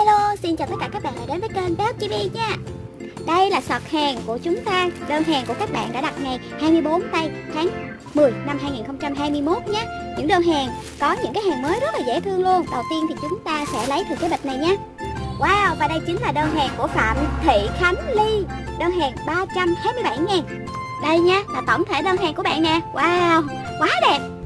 Hello, xin chào tất cả các bạn đã đến với kênh Béo Chibi nha. Đây là sọt hàng của chúng ta Đơn hàng của các bạn đã đặt ngày 24 tây tháng 10 năm 2021 nhé. Những đơn hàng có những cái hàng mới rất là dễ thương luôn. Đầu tiên thì chúng ta sẽ lấy từ cái bịch này nha Wow, và đây chính là đơn hàng của Phạm Thị Khánh Ly. Đơn hàng 327 ngàn. Đây nha, là tổng thể đơn hàng của bạn nè. Wow, quá đẹp.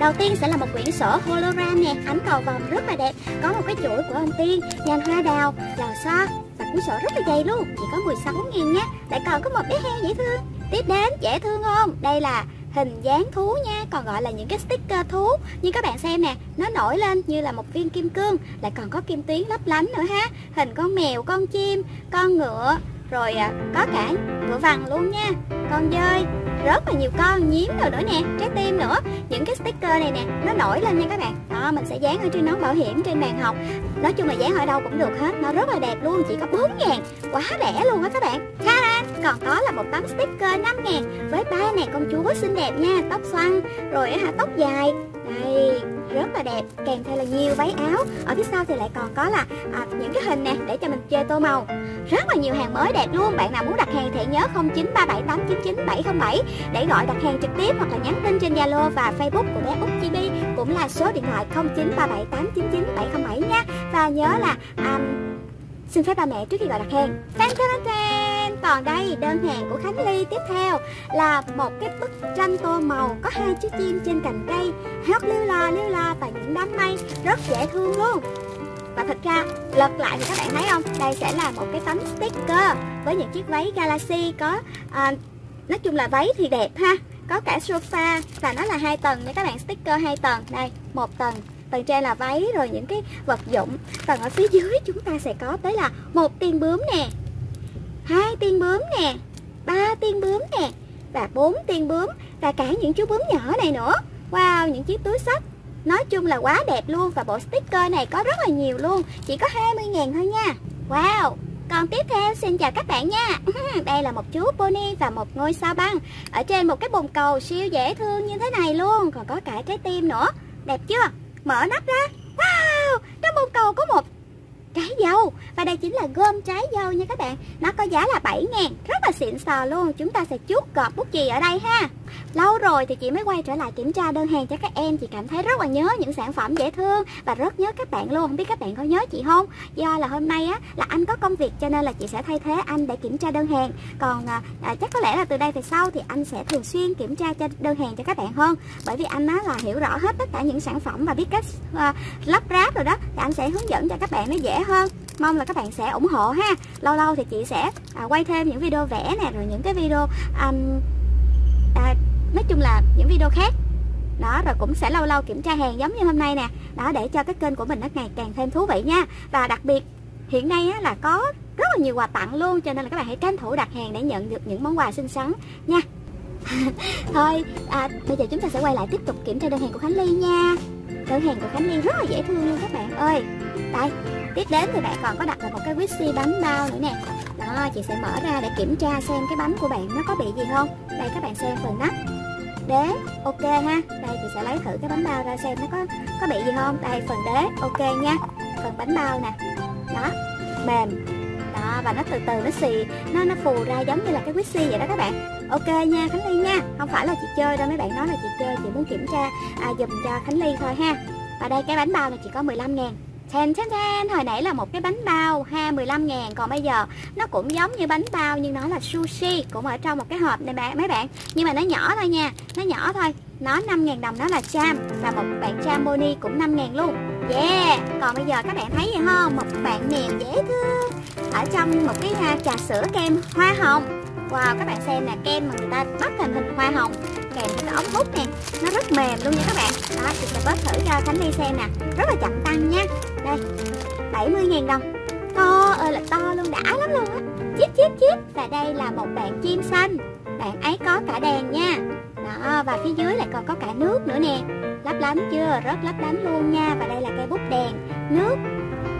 Đầu tiên sẽ là một quyển sổ hologram nè, ảnh cầu vồng rất là đẹp. Có một cái chuỗi của ông Tiên, nhành hoa đào, lò xo Và cuốn sổ rất là dày luôn, chỉ có 16 nghìn nhé Lại còn có một bé heo dễ thương. Tiếp đến, dễ thương không? Đây là hình dáng thú nha còn gọi là những cái sticker thú. Như các bạn xem nè nó nổi lên như là một viên kim cương. Lại còn có kim tuyến lấp lánh nữa ha. Hình con mèo con chim con ngựa rồi à, có cả ngựa vằn luôn nha. Con dơi rất là nhiều con nhím rồi nữa nè trái tim nữa. Những cái sticker này nè nó nổi lên nha các bạn. Đó mình sẽ dán ở trên nón bảo hiểm trên bàn học. Nói chung là dán ở đâu cũng được hết nó rất là đẹp luôn chỉ có 4 ngàn. Quá rẻ luôn á các bạn. Ta còn có là một tấm sticker 5 ngàn với ba này công chúa xinh đẹp nha tóc xoăn rồi hả tóc dài đây rất là đẹp. Kèm theo là nhiều váy áo. Ở phía sau thì lại còn có là à, những cái hình nè để cho mình chơi tô màu. Rất là nhiều hàng mới đẹp luôn. Bạn nào muốn đặt hàng thì nhớ 0937899707 để gọi đặt hàng trực tiếp hoặc là nhắn tin trên Zalo và Facebook của bé Út Chibi cũng là số điện thoại 0937899707 nha. Và nhớ là um, xin phép ba mẹ trước khi gọi đặt hàng. Tan tan tan còn đây đơn hàng của Khánh Ly tiếp theo là một cái bức tranh tô màu có hai chiếc chim trên cành cây. Hót liêu lo liêu lo và những đám mây rất dễ thương luôn. Và thật ra lật lại thì các bạn thấy không? Đây sẽ là một cái tấm sticker với những chiếc váy Galaxy có à, nói chung là váy thì đẹp ha. Có cả sofa và nó là hai tầng nha các bạn. Sticker hai tầng. Đây một tầng tầng trên là váy rồi những cái vật dụng. Tầng ở phía dưới chúng ta sẽ có tới là một tiên bướm nè, hai tiên bướm nè, ba tiên bướm nè, và bốn tiên bướm, và cả những chú bướm nhỏ này nữa. Wow, những chiếc túi sách. Nói chung là quá đẹp luôn, và bộ sticker này có rất là nhiều luôn, chỉ có 20 ngàn thôi nha. Wow. Còn tiếp theo, xin chào các bạn nha. Đây là một chú pony và một ngôi sao băng. Ở trên một cái bồn cầu siêu dễ thương như thế này luôn, Còn có cả trái tim nữa. Đẹp chưa? Mở nắp ra. Wow Trong bồn cầu có một trái dâu. Và đây chính là gom trái dâu nha các bạn. Nó có giá là 7 ngàn. Rất là xịn sò luôn. Chúng ta sẽ chút gọt bút chì ở đây ha. Lâu rồi thì chị mới quay trở lại kiểm tra đơn hàng cho các em. Chị cảm thấy rất là nhớ những sản phẩm dễ thương Và rất nhớ các bạn luôn. Không biết các bạn có nhớ chị không? Do là hôm nay á là anh có công việc cho nên là chị sẽ thay thế anh để kiểm tra đơn hàng. Còn à, à, chắc có lẽ là từ đây về sau thì anh sẽ thường xuyên kiểm tra cho đơn hàng cho các bạn hơn. Bởi vì anh á là hiểu rõ hết tất cả những sản phẩm và biết cách à, lắp ráp rồi đó Thì anh sẽ hướng dẫn cho các bạn nó dễ hơn. Mong là các bạn sẽ ủng hộ ha. Lâu lâu thì chị sẽ à, quay thêm những video vẽ nè rồi những cái video um, à, nói chung là những video khác. Đó rồi cũng sẽ lâu lâu kiểm tra hàng giống như hôm nay nè. Đó để cho cái kênh của mình nó ngày càng thêm thú vị nha. Và đặc biệt hiện nay á, là có rất là nhiều quà tặng luôn cho nên là các bạn hãy tranh thủ đặt hàng để nhận được những món quà xinh xắn nha. Thôi à, bây giờ chúng ta sẽ quay lại tiếp tục kiểm tra đơn hàng của khánh ly nha. Đơn hàng của khánh ly rất là dễ thương luôn các bạn ơi đây tiếp đến thì bạn còn có đặt là một cái whisky bánh bao nữa nè. Đó chị sẽ mở ra để kiểm tra xem cái bánh của bạn nó có bị gì không. Đây các bạn xem phần nắp đế ok ha. Đây chị sẽ lấy thử cái bánh bao ra xem nó có có bị gì không. Đây phần đế ok nha. Phần bánh bao nè. Đó mềm. Đó và nó từ từ nó xì nó nó phù ra giống như là cái whisky vậy đó các bạn. Ok nha khánh ly nha. Không phải là chị chơi đâu mấy bạn nói là chị chơi chị muốn kiểm tra à, dùm cho khánh ly thôi ha. Và đây cái bánh bao này chỉ có 15 ngàn. Ten ten ten, hồi nãy là một cái bánh bao ha 15 ngàn Còn bây giờ nó cũng giống như bánh bao nhưng nó là sushi Cũng ở trong một cái hộp này bạn mấy bạn. Nhưng mà nó nhỏ thôi nha, nó nhỏ thôi. Nó 5 ngàn đồng, nó là cham Và một bạn cham boni cũng 5 ngàn luôn. Yeah, còn bây giờ các bạn thấy gì không Một bạn mèo dễ thương Ở trong một cái trà sữa kem hoa hồng. Wow, các bạn xem nè, kem mà người ta bắt hình hình hoa hồng kèm với cái ống hút nè nó rất mềm luôn nha các bạn. Đó chị sẽ bớt thử cho khánh đi xem nè rất là chậm tăng nha đây 70.000 đồng. To ơi là to luôn đã lắm luôn á. Chip chip chip. Và đây là một bạn chim xanh. Bạn ấy có cả đèn nha. Đó và phía dưới lại còn có cả nước nữa nè. Lấp lánh chưa? Rất lấp lánh luôn nha. Và đây là cây bút đèn nước.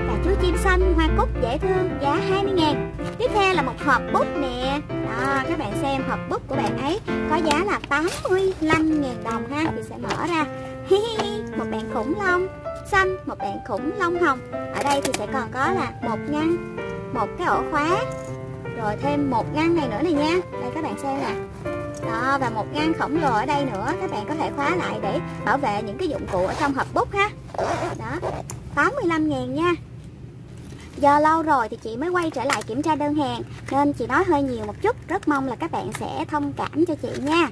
Và chú chim xanh hoa cúc dễ thương giá 20 ngàn. Tiếp theo là một hộp bút nè. Đó các bạn xem hộp bút của bạn ấy có giá là 85 ngàn đồng ha. Thì sẽ mở ra. Hi hi, một bạn khủng long xanh, một bạn khủng long hồng. Ở đây thì sẽ còn có là một ngăn, một cái ổ khóa. Rồi thêm một ngăn này nữa này nha. Đây các bạn xem nè. Đó, và một ngăn khổng lồ ở đây nữa. Các bạn có thể khóa lại để bảo vệ những cái dụng cụ ở trong hộp bút ha. Đó 85 ngàn nha. Do lâu rồi thì chị mới quay trở lại kiểm tra đơn hàng, Nên chị nói hơi nhiều một chút. Rất mong là các bạn sẽ thông cảm cho chị nha.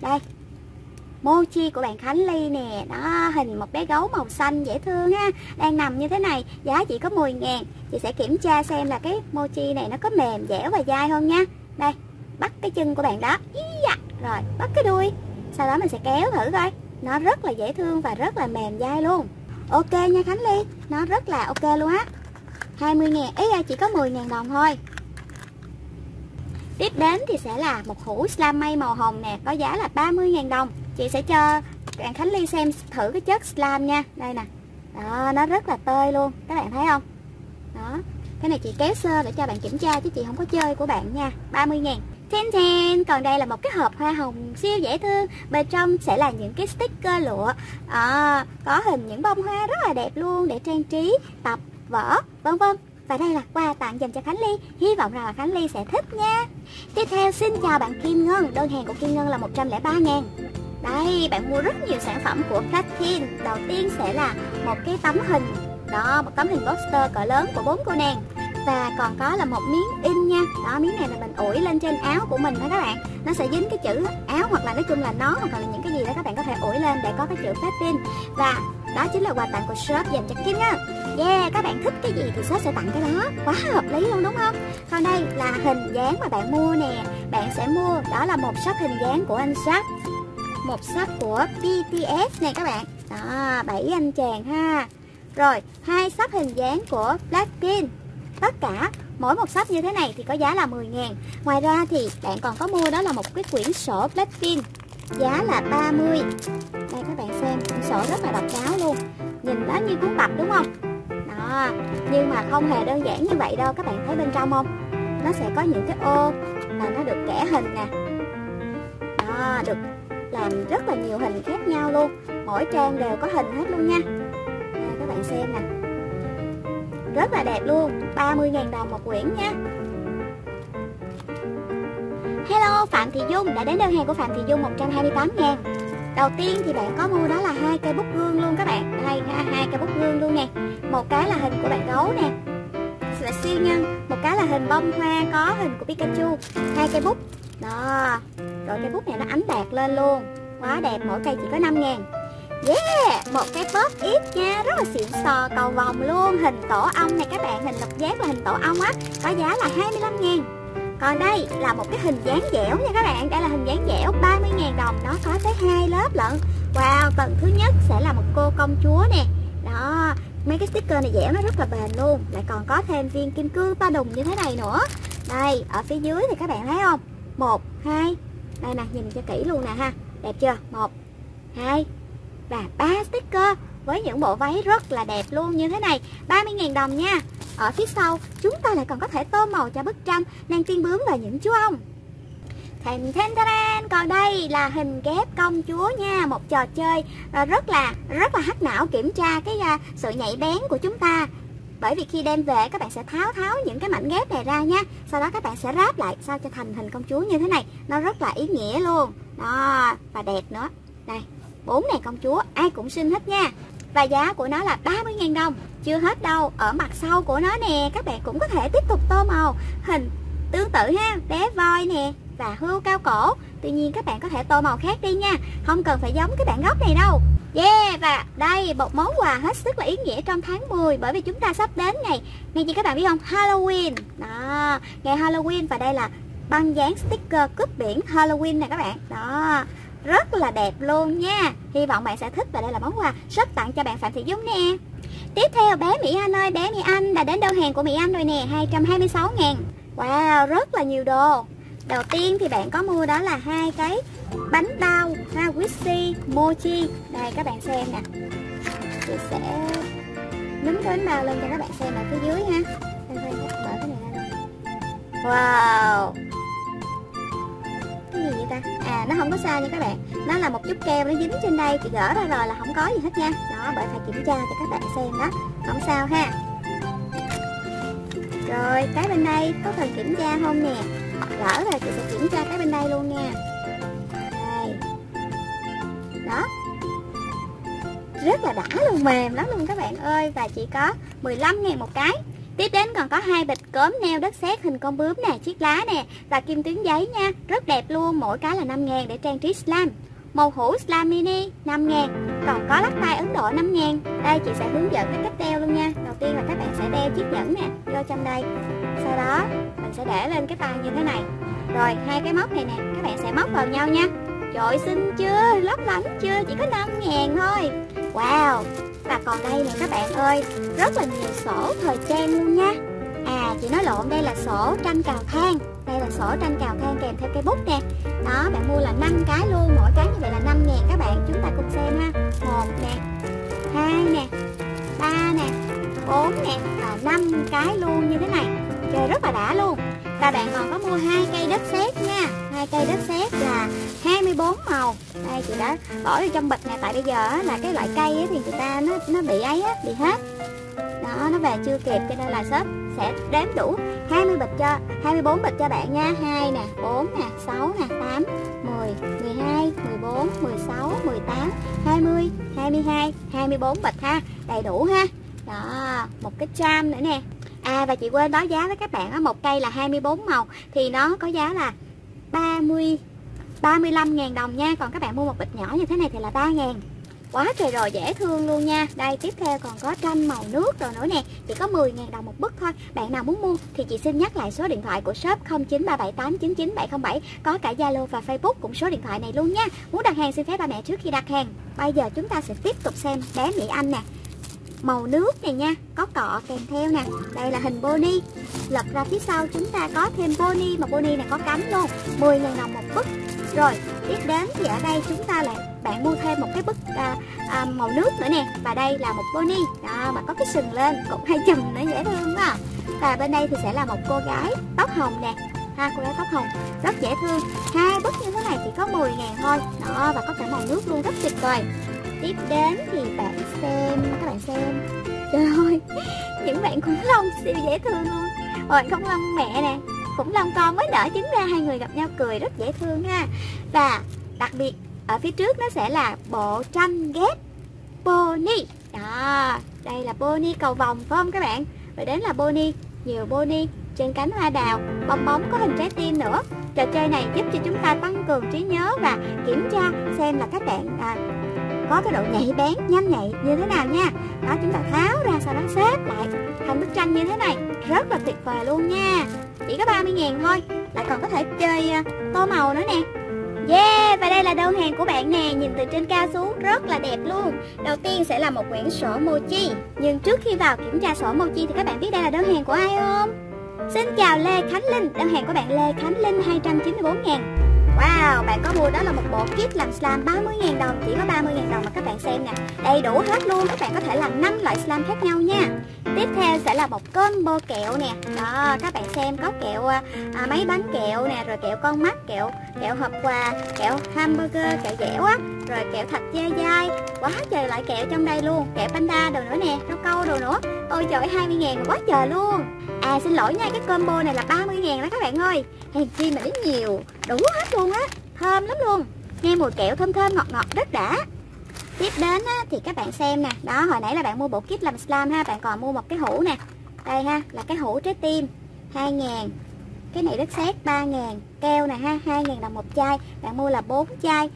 Đây Mochi của bạn Khánh Ly nè, Đó, hình một bé gấu màu xanh dễ thương ha. Đang nằm như thế này, Giá chỉ có 10 ngàn. Chị sẽ kiểm tra xem là cái mochi này nó có mềm, dẻo và dai hơn nha. Đây, bắt cái chân của bạn đó. Rồi, bắt cái đuôi. Sau đó mình sẽ kéo thử coi. Nó rất là dễ thương và rất là mềm dai luôn. Ok nha Khánh Ly. Nó rất là ok luôn á. 20 ngàn, ý chỉ có 10 ngàn đồng thôi. Tiếp đến thì sẽ là một hũ slam mây màu hồng nè, Có giá là 30 ngàn đồng. Chị sẽ cho bạn Khánh Ly xem thử cái chất slime nha. Đây nè. Đó nó rất là tơi luôn. Các bạn thấy không? Đó. Cái này chị kéo sơ để cho bạn kiểm tra chứ chị không có chơi của bạn nha. 30 ngàn. Ten ten, còn đây là một cái hộp hoa hồng siêu dễ thương. Bên trong sẽ là những cái sticker lụa. À, Có hình những bông hoa rất là đẹp luôn để trang trí tập vỏ, vân vân. Và đây là quà tặng dành cho Khánh Ly. Hy vọng rằng là Khánh Ly sẽ thích nha. Tiếp theo xin chào bạn Kim Ngân. Đơn hàng của Kim Ngân là 103 ngàn. Đây bạn mua rất nhiều sản phẩm của Blackpink Đầu tiên sẽ là một cái tấm hình. Đó một tấm hình poster cỡ lớn của bốn cô nàng. Và còn có là một miếng in nha. Đó miếng này là mình ủi lên trên áo của mình đó các bạn. Nó sẽ dính cái chữ áo hoặc là nói chung là nó hoặc là những cái gì đó các bạn có thể ủi lên để có cái chữ Blackpink và đó chính là quà tặng của shop dành cho Kim nha. Yeah, các bạn thích cái gì thì shop sẽ tặng cái đó. Quá hợp lý luôn đúng không? Còn đây là hình dáng mà bạn mua nè. Bạn sẽ mua, đó là một shop hình dáng của anh shop một shop của BTS nè các bạn. Đó, bảy anh chàng ha. Rồi, hai shop hình dáng của Blackpink Tất cả mỗi một sách như thế này thì có giá là 10 ngàn. Ngoài ra thì bạn còn có mua đó là một cái quyển sổ Blackpink Giá là 30 Đây các bạn xem, quyển sổ rất là độc đáo luôn. Nhìn nó như cuốn tập đúng không? Đó, nhưng mà không hề đơn giản như vậy đâu Các bạn thấy bên trong không? Nó sẽ có những cái ô là nó được kẻ hình nè. Đó, được làm rất là nhiều hình khác nhau luôn. Mỗi trang đều có hình hết luôn nha. À, Các bạn xem nè. Rất là đẹp luôn. 30.000 đồng một quyển nha. Hello Phạm Thị Dung. Đã đến đơn hàng của Phạm Thị Dung 128 ngàn. Đầu tiên thì bạn có mua đó là hai cây bút gương luôn các bạn. Đây hai cây bút gương luôn nè. Một cái là hình của bạn gấu nè. Là siêu nhân. Một cái là hình bông hoa có hình của Pikachu. Hai cây bút. Đó. Rồi cây bút này nó ánh bạc lên luôn. Quá đẹp mỗi cây chỉ có 5 ngàn. Yeah, một cái pop ít nha, rất là xịn sò, cầu vòng luôn. Hình tổ ong này các bạn, hình lục giác và hình tổ ong á Có giá là 25 ngàn. Còn đây là một cái hình dáng dẻo nha các bạn Đây là hình dáng dẻo 30 ngàn đồng, nó có tới hai lớp lận. Wow, tầng thứ nhất sẽ là một cô công chúa nè. Đó, mấy cái sticker này dẻo nó rất là bền luôn. Lại còn có thêm viên kim cương to đùng như thế này nữa. Đây, ở phía dưới thì các bạn thấy không? Một hai đây nè, nhìn cho kỹ luôn nè ha. Đẹp chưa? một hai và ba sticker với những bộ váy rất là đẹp luôn như thế này. 30.000 đồng nha. Ở phía sau chúng ta lại còn có thể tô màu cho bức tranh Nàng tiên bướm và những chú ong. Thèn thêm thèn Còn đây là hình ghép công chúa nha Một trò chơi à, rất là rất là hắc não kiểm tra cái à, sự nhạy bén của chúng ta bởi vì khi đem về, các bạn sẽ tháo tháo những cái mảnh ghép này ra nha. Sau đó các bạn sẽ ráp lại sao cho thành hình công chúa như thế này. Nó rất là ý nghĩa luôn. Đó, và đẹp nữa. Đây, bốn này công chúa, ai cũng xinh hết nha. Và giá của nó là 30.000 đồng. Chưa hết đâu, Ở mặt sau của nó nè, Các bạn cũng có thể tiếp tục tô màu. Hình tương tự ha, Bé voi nè, Và hươu cao cổ. Tuy nhiên các bạn có thể tô màu khác đi nha. Không cần phải giống cái bản gốc này đâu. Yeah, và đây, một món quà hết sức là ý nghĩa trong tháng 10 Bởi vì chúng ta sắp đến ngày Ngày gì các bạn biết không? Halloween. Đó, Ngày Halloween và đây là băng dán sticker cướp biển Halloween nè các bạn. Đó, rất là đẹp luôn nha. Hy vọng bạn sẽ thích và đây là món quà sắp tặng cho bạn Phạm Thị Dung nè. Tiếp theo, bé Mỹ Anh ơi, bé Mỹ Anh đã đến đơn hàng của Mỹ Anh rồi nè 226 ngàn. Wow, rất là nhiều đồ. Đầu tiên thì bạn có mua đó là hai cái bánh bao ha whisky, Mochi. Đây các bạn xem nè. Chị sẽ núm cái bánh bao lên cho các bạn xem ở phía dưới ha. Đây, mở cái này ra Wow. Cái gì vậy ta? À nó không có sao nha các bạn. Nó là một chút keo nó dính trên đây. Chị gỡ ra rồi là không có gì hết nha. Đó bởi phải kiểm tra cho các bạn xem đó. Không sao ha. Rồi cái bên đây có cần kiểm tra không nè? Lỡ rồi chị sẽ kiểm tra cái bên đây luôn nha. Đây. Đó. Rất là đã luôn mềm lắm luôn các bạn ơi. Và chỉ có 15 ngàn một cái. Tiếp đến còn có hai bịch cốm neo đất sét hình con bướm nè, chiếc lá nè và kim tuyến giấy nha. Rất đẹp luôn, mỗi cái là 5 ngàn để trang trí slam. Màu hũ slam mini 5 ngàn. Còn có lắc tay Ấn Độ 5 ngàn. Đây chị sẽ hướng dẫn cái cách đeo luôn nha tiên là các bạn sẽ đeo chiếc nhẫn nè Vô trong đây. Sau đó mình sẽ để lên cái tay như thế này. Rồi hai cái móc này nè Các bạn sẽ móc vào nhau nha. Trời xinh chưa, lấp lánh chưa? Chỉ có 5 ngàn thôi. Wow! Và còn đây nè các bạn ơi Rất là nhiều sổ thời trang luôn nha. À chị nói lộn đây là sổ tranh cào thang. Đây là sổ tranh cào thang kèm theo cây bút nè. Đó bạn mua là 5 cái luôn Mỗi cái như vậy là 5 ngàn các bạn. Chúng ta cùng xem ha. Một nè hai nè ba nè 4 nè Và 5 cái luôn như thế này. Chơi rất là đã luôn. Và bạn còn có mua hai cây đất sét nha. Hai cây đất sét là 24 màu. Đây, chị đã bỏ vô trong bịch này tại bây giờ là cái loại cây thì người ta nó nó bị ấy á, bị hết. Đó, nó về chưa kịp cho nên là shop sẽ đếm đủ 20 bịch cho 24 bịch cho bạn nha. 2 nè 4 nè 6 nè 8 10 12 14 16 18 20 22 24 bịch ha. Đầy đủ ha đó một cái tram nữa nè. À và chị quên báo giá với các bạn á, một cây là 24 màu. Thì nó có giá là 30 35 ngàn đồng nha. Còn các bạn mua một bịch nhỏ như thế này thì là 3 ngàn. Quá trời rồi dễ thương luôn nha. Đây tiếp theo còn có tranh màu nước rồi nữa nè. Chỉ có 10 ngàn đồng một bức thôi. Bạn nào muốn mua thì chị xin nhắc lại số điện thoại của shop 0937899707 Có cả Zalo và Facebook cũng số điện thoại này luôn nha. Muốn đặt hàng xin phép ba mẹ trước khi đặt hàng. Bây giờ chúng ta sẽ tiếp tục xem bé Mỹ Anh nè màu nước này nha có cọ kèm theo nè. Đây là hình boni lật ra phía sau chúng ta có thêm boni mà boni này có cánh luôn. 10 ngàn đồng một bức. Rồi tiếp đến thì ở đây chúng ta lại bạn mua thêm một cái bức à, à, màu nước nữa nè. Và đây là một boni đó mà có cái sừng lên cũng hay chùm nữa dễ thương quá. Và bên đây thì sẽ là một cô gái tóc hồng nè. Ha cô gái tóc hồng rất dễ thương. Hai bức như thế này chỉ có 10 ngàn thôi. Đó và có cả màu nước luôn rất tuyệt vời tiếp đến thì bạn xem các bạn xem. Trời ơi những bạn khủng long siêu dễ thương luôn. Rồi khủng long mẹ nè khủng long con mới nở chính ra hai người gặp nhau cười rất dễ thương ha. Và đặc biệt ở phía trước nó sẽ là bộ tranh ghép pony. Đó đây là pony cầu vòng phải không các bạn? Rồi đến là pony nhiều pony trên cánh hoa đào bong bóng có hình trái tim nữa. Trò chơi này giúp cho chúng ta tăng cường trí nhớ và kiểm tra xem là các bạn à, có cái độ nhạy bén nhanh nhạy như thế nào nha. Đó chúng ta tháo ra sau đó xếp lại thành bức tranh như thế này. Rất là tuyệt vời luôn nha. Chỉ có 30 ngàn thôi lại còn có thể chơi à, tô màu nữa nè. Yeah, và đây là đơn hàng của bạn nè, nhìn từ trên cao xuống rất là đẹp luôn. Đầu tiên sẽ là một quyển sổ mochi Nhưng trước khi vào kiểm tra sổ mochi thì các bạn biết đây là đơn hàng của ai không? Xin chào Lê Khánh Linh, đơn hàng của bạn Lê Khánh Linh 294 ngàn. Wow, bạn có mua đó là một bộ kit làm slime 30.000 đồng Chỉ có 30.000 đồng mà các bạn xem nè. Đầy đủ hết luôn, các bạn có thể làm 5 loại slime khác nhau nha. Tiếp theo sẽ là một combo kẹo nè. Đó, các bạn xem có kẹo à, à mấy bánh kẹo nè Rồi kẹo con mắt, kẹo kẹo hộp quà Kẹo hamburger, kẹo dẻo á Rồi kẹo thạch dai dai. Quá trời loại kẹo trong đây luôn. Kẹo panda đồ nữa nè, rau câu đồ nữa. Ôi trời 20 ngàn quá trời luôn. À xin lỗi nha, cái combo này là 30 ngàn đó các bạn ơi. Hèn chi mà đến nhiều Đủ hết luôn á. Thơm lắm luôn. Nghe mùi kẹo thơm thơm ngọt ngọt rất đã. Tiếp đến á, thì các bạn xem nè. Đó hồi nãy là bạn mua bộ kit làm slam ha Bạn còn mua một cái hũ nè. Đây ha là cái hũ trái tim. 2 ngàn. Cái này đất sét 3 ngàn. Keo nè ha 2 ngàn đồng một chai. Bạn mua là 4 chai.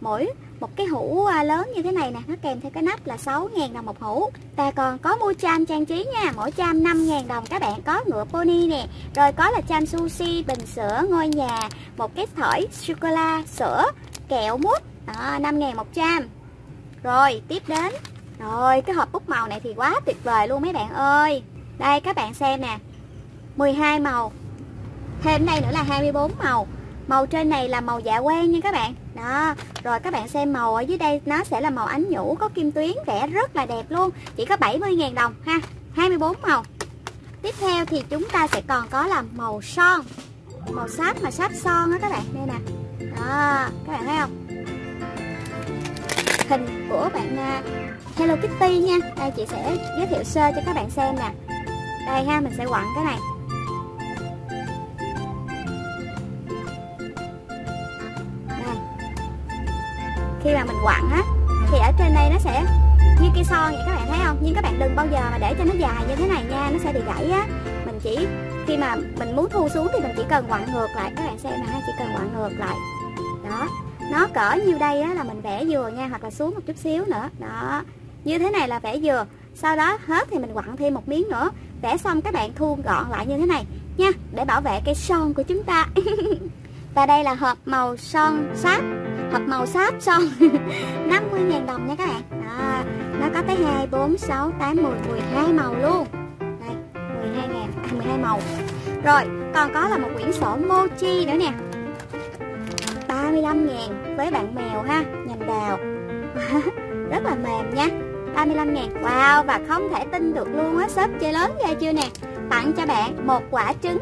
Mỗi một cái hũ à, lớn như thế này nè, nó kèm theo cái nắp là 6.000 đồng một hũ. Và còn có mua cham trang trí nha, mỗi cham 5.000 đồng. Các bạn có ngựa pony nè, rồi có là cham sushi, bình sữa, ngôi nhà, một cái thỏi sô cô la sữa, kẹo mút. Đó 5.000 một cham. Rồi, tiếp đến. Rồi, cái hộp bút màu này thì quá tuyệt vời luôn mấy bạn ơi. Đây, các bạn xem nè 12 màu. Thêm đây nữa là 24 màu màu trên này là màu dạ quen nha các bạn. Đó, rồi các bạn xem màu ở dưới đây, nó sẽ là màu ánh nhũ có kim tuyến, vẽ rất là đẹp luôn. Chỉ có 70.000 đồng ha 24 màu. Tiếp theo thì chúng ta sẽ còn có là màu son, màu sáp mà sáp son á các bạn. Đây nè. Đó, các bạn thấy không? Hình của bạn à, Hello Kitty nha. Đây, chị sẽ giới thiệu sơ cho các bạn xem nè. Đây ha, mình sẽ quặn cái này. Khi mà mình quặn á, thì ở trên đây nó sẽ như cây son vậy các bạn thấy không? Nhưng các bạn đừng bao giờ mà để cho nó dài như thế này nha, nó sẽ bị gãy á. Mình chỉ, khi mà mình muốn thu xuống thì mình chỉ cần quặn ngược lại, các bạn xem nè, chỉ cần quặn ngược lại. Đó, nó cỡ như đây á là mình vẽ dừa nha, hoặc là xuống một chút xíu nữa. Đó, như thế này là vẽ dừa. Sau đó hết thì mình quặn thêm một miếng nữa. Vẽ xong các bạn thu gọn lại như thế này nha, để bảo vệ cây son của chúng ta. và đây là hộp màu son sáp. Hộp màu sáp son. 50.000 đồng nha các bạn. Đó, nó có tới 2, 4, 6, 8, 10, 12 màu luôn. Đây 12 ngàn, à, 12 màu. Rồi còn có là một quyển sổ mochi nữa nè. 35 ngàn với bạn mèo ha nhành đào. Rất là mềm nha. 35 ngàn. Wow và không thể tin được luôn á Shop chơi lớn ra chưa nè. Tặng cho bạn một quả trứng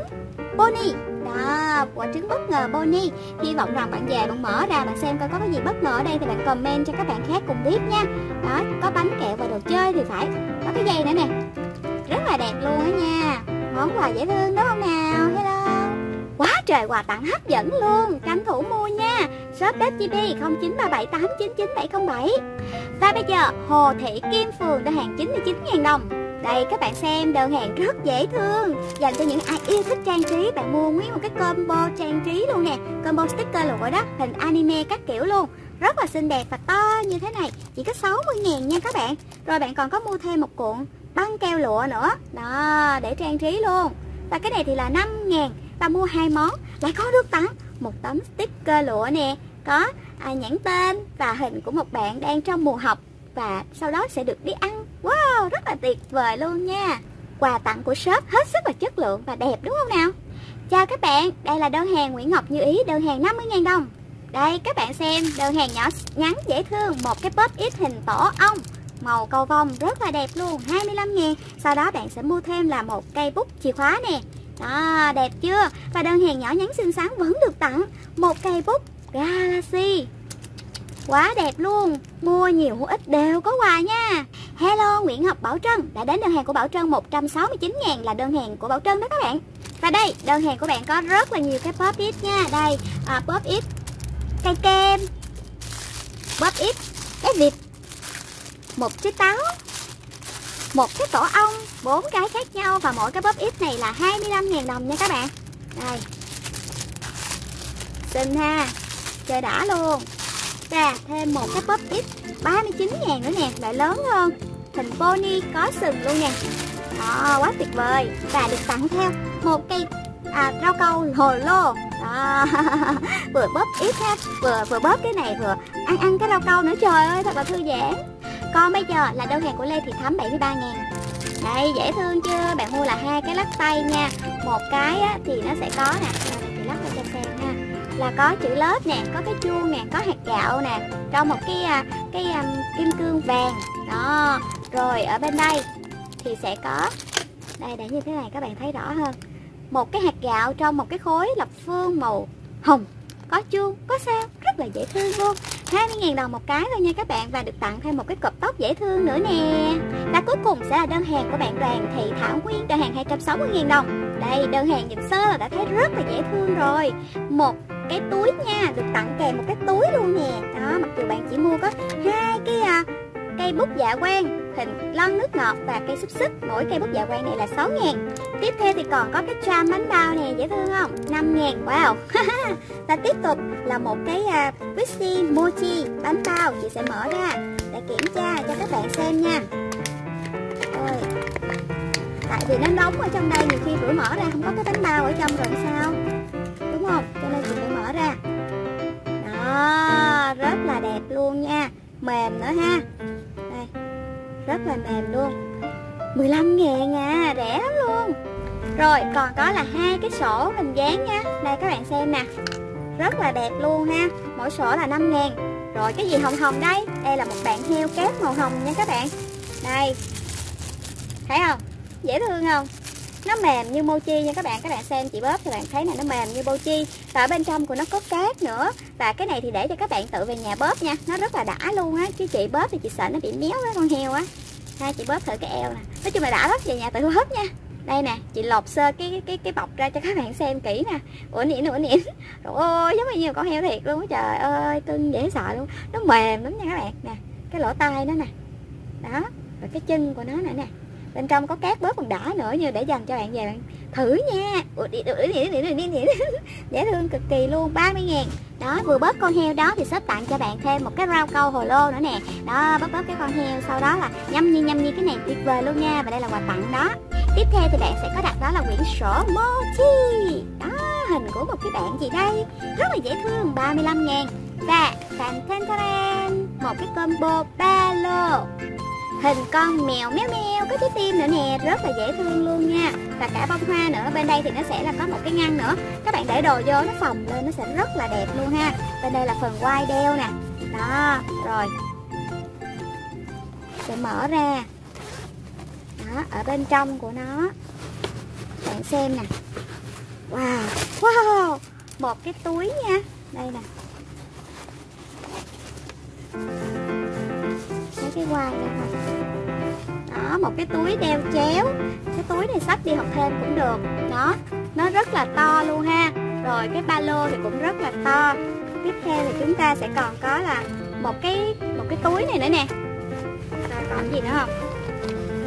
Bonnie đó quả trứng bất ngờ, Bonnie. Hy vọng rằng bạn về bạn mở ra, bạn xem coi có cái gì bất ngờ ở đây thì bạn comment cho các bạn khác cùng biết nha. Đó, có bánh kẹo và đồ chơi thì phải có cái dây nữa nè. Rất là đẹp luôn á nha. Món quà dễ thương, đúng không nào? Hello. Quá trời quà tặng hấp dẫn luôn. Tranh thủ mua nha. Shop FGP 0937899707 và bây giờ, Hồ Thị Kim Phường đã hàng 99.000 đồng đây các bạn xem đơn hàng rất dễ thương. Dành cho những ai yêu thích trang trí Bạn mua nguyên một cái combo trang trí luôn nè. Combo sticker lụa đó Hình anime các kiểu luôn. Rất là xinh đẹp và to như thế này Chỉ có 60 ngàn nha các bạn. Rồi bạn còn có mua thêm một cuộn băng keo lụa nữa. Đó để trang trí luôn. Và cái này thì là 5 ngàn. Và mua hai món lại có được tặng Một tấm sticker lụa nè. Có à, nhãn tên và hình của một bạn đang trong mùa học. Và sau đó sẽ được đi ăn Wow, rất là tuyệt vời luôn nha. Quà tặng của shop hết sức là chất lượng và đẹp đúng không nào? Chào các bạn, đây là đơn hàng Nguyễn Ngọc Như Ý, đơn hàng 50.000 đồng. Đây các bạn xem, đơn hàng nhỏ ngắn dễ thương Một cái pop ít hình tổ ong. Màu cầu vồng rất là đẹp luôn 25 ngàn. Sau đó bạn sẽ mua thêm là một cây bút chìa khóa nè. Đó, đẹp chưa? Và đơn hàng nhỏ nhắn xinh xắn vẫn được tặng Một cây bút Galaxy. Quá đẹp luôn Mua nhiều ít đều có quà nha. Hello Nguyễn Ngọc Bảo Trân. Đã đến đơn hàng của Bảo Trân 169 ngàn là đơn hàng của Bảo Trân đó các bạn. Và đây đơn hàng của bạn có rất là nhiều cái pop it nha. Đây à, pop it Cây kem Pop it Cái vịt Một trái táo Một cái tổ ong bốn cái khác nhau. Và mỗi cái pop it này là 25 ngàn đồng nha các bạn. Đây. Xinh ha trời đã luôn. Và thêm một cái pop ít 39 ngàn nữa nè lại lớn hơn. Hình pony có sừng luôn nè Đó quá tuyệt vời. Và được tặng theo một cây à, rau câu hồ lô. Đó. vừa bóp ít ha vừa vừa bóp cái này vừa ăn ăn cái rau câu nữa. Trời ơi thật là thư giãn. Còn bây giờ là đơn hàng của Lê Thị Thắm 73 ngàn. Đây dễ thương chưa? Bạn mua là hai cái lắc tay nha. Một cái á, thì nó sẽ có nè. Thì lắc cho xem ha. Là có chữ lớp nè có cái chuông nè có hạt gạo nè. Trong một cái à, cái um, kim cương vàng. Đó rồi, ở bên đây thì sẽ có, đây để như thế này các bạn thấy rõ hơn. Một cái hạt gạo trong một cái khối lập phương màu hồng. Có chuông, có sao, rất là dễ thương luôn. 20.000 đồng một cái thôi nha các bạn, và được tặng thêm một cái cụp tóc dễ thương nữa nè. Và cuối cùng sẽ là đơn hàng của bạn Đoàn Thị Thảo Nguyên, đơn hàng 260.000 đồng. Đây, đơn hàng nhìn sơ là đã thấy rất là dễ thương rồi. Một cái túi nha, được tặng kèm một cái túi luôn nè. Đó, mặc dù bạn chỉ mua có hai cái à, cây bút dạ quang thịnh, lon nước ngọt và cây xúc xích. Mỗi cây bút dạ quang này là 6 ngàn. Tiếp theo thì còn có cái tram bánh bao nè dễ thương không? 5 ngàn. Wow. Và tiếp tục là một cái uh, mochi bánh bao. Chị sẽ mở ra để kiểm tra cho các bạn xem nha. Ôi. tại vì nó nóng ở trong đây nhiều khi bữa mở ra không có cái bánh bao ở trong rồi sao? Đúng không? Cho nên chị phải mở ra. Đó rất là đẹp luôn nha. Mềm nữa ha. Đây rất là mềm luôn. 15 ngàn à rẻ lắm luôn. Rồi, còn có là hai cái sổ hình dáng nha. Đây các bạn xem nè. Rất là đẹp luôn ha. Mỗi sổ là 5 ngàn rồi, cái gì hồng hồng đây? Đây là một bạn heo kép màu hồng nha các bạn. Đây. Thấy không? Dễ thương không? Nó mềm như mochi nha các bạn. Các bạn xem chị bóp thì bạn thấy là nó mềm như mochi và ở bên trong của nó có cát nữa. Và cái này thì để cho các bạn tự về nhà bóp nha. Nó rất là đã luôn á. Chứ chị bóp thì chị sợ nó bị méo với con heo á. Ha chị bóp thử cái eo nè. Nói chung là đã lắm về nhà tự bóp nha. Đây nè, chị lột sơ cái cái cái bọc ra cho các bạn xem kỹ nè. Ủa nỉn ủa nỉn. Trời ơi, giống như con heo thiệt luôn á. Trời ơi, cưng dễ sợ luôn. Nó mềm lắm nha các bạn. Nè, cái lỗ tai nó nè. Đó rồi cái chân của nó nữa nè bên trong có cát bớt còn đỏ nữa như để dành cho bạn về bạn thử nha. Dễ thương cực kỳ luôn 30 ngàn. Đó, vừa bớt con heo đó thì shop tặng cho bạn thêm một cái rau câu hồ lô nữa nè. Đó, bớt bớt cái con heo sau đó là nhâm nhi nhâm nhi cái này tuyệt vời luôn nha. Và đây là quà tặng đó. Tiếp theo thì bạn sẽ có đặt đó là quyển sổ mochi đó, hình của một cái bạn gì đây? Rất là dễ thương 35 ngàn. Và tặng thêm một cái combo ba lô hình con mèo, méo mèo có trái tim nữa nè, rất là dễ thương luôn nha. Và cả bông hoa nữa, bên đây thì nó sẽ là có một cái ngăn nữa. Các bạn để đồ vô, nó phồng lên, nó sẽ rất là đẹp luôn ha. Bên đây là phần quai đeo nè. Đó, rồi. Sẽ mở ra. Đó, ở bên trong của nó. Bạn xem nè. Wow wow, một cái túi nha. Đây nè lấy cái quai nha thôi đó, một cái túi đeo chéo. Cái túi này sách đi học thêm cũng được. Đó, nó rất là to luôn ha. Rồi, cái ba lô thì cũng rất là to. Tiếp theo thì chúng ta sẽ còn có là một cái một cái túi này nữa nè. Rồi, còn gì nữa không?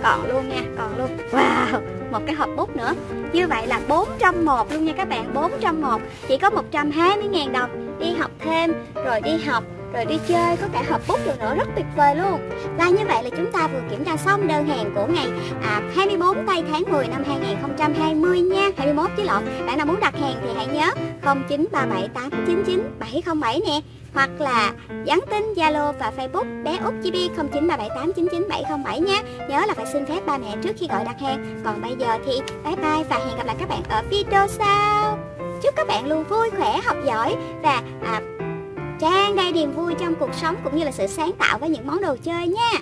Còn luôn nha, còn luôn. Wow, một cái hộp bút nữa. Như vậy là 4 trong một luôn nha các bạn 4 trong một. Chỉ có 120.000 đồng. Đi học thêm, rồi đi học rồi đi chơi có cả hộp bút được nữa rất tuyệt vời luôn. Và như vậy là chúng ta vừa kiểm tra xong đơn hàng của ngày à, 24 tây tháng 10 năm 2020 nha. 21 chứ lộn bạn nào muốn đặt hàng thì hãy nhớ 0937899707 nè. Hoặc là nhắn tin Zalo và Facebook bé út chibi 0937899707 nha. Nhớ là phải xin phép ba mẹ trước khi gọi đặt hàng. Còn bây giờ thì bye bye và hẹn gặp lại các bạn ở video sau. Chúc các bạn luôn vui khỏe học giỏi và à, tràn đầy niềm vui trong cuộc sống cũng như là sự sáng tạo với những món đồ chơi nha.